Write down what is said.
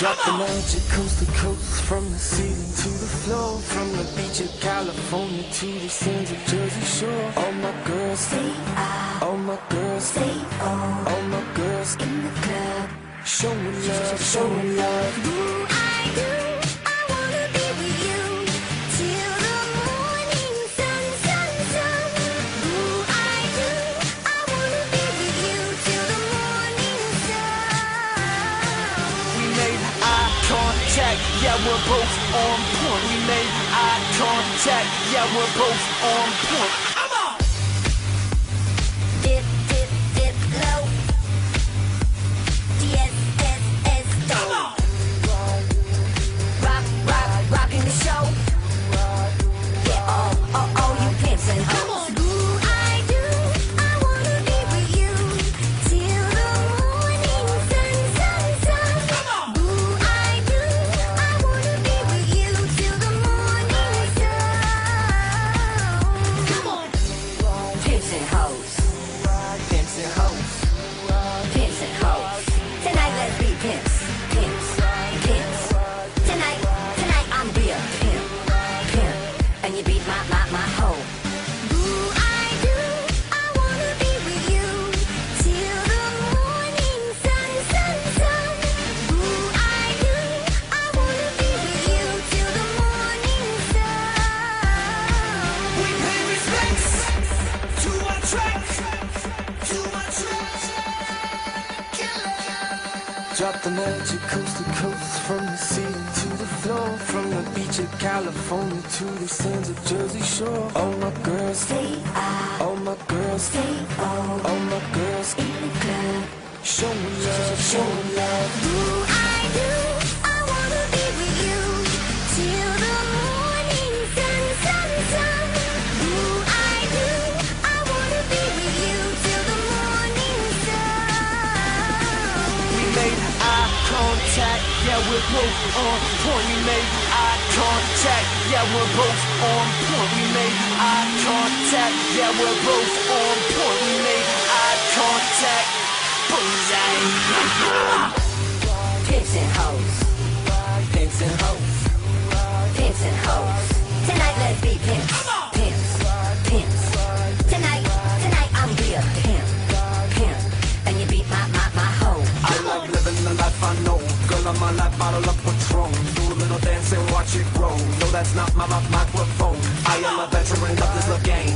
Drop the magic coast to coast, from the ceiling to the floor, from the beach of California to the sands of Jersey Shore. All my girls, Say I, all my girls, say oh, all my girls, in the club. show me love, show me love. Do both on point. We made eye contact, yeah, we're both on point. Drop the magic coast to coast, from the ceiling to the floor, from the beach of California to the sands of Jersey Shore. All my girls, Say I, all my girls, say oh, all my girls, in the club. show me love, show me love. Do we're both on point. We made eye contact, yeah, we're both on point. We made eye contact, yeah, we're both on point. We made eye contact, bullseye. Pimps and hoes, Pimps and hoes. pimps and hoes. Tonight let's be. my life, bottle of Patron Do a little dance and watch it grow. No, that's not my, my microphone. I am a veteran of this little game.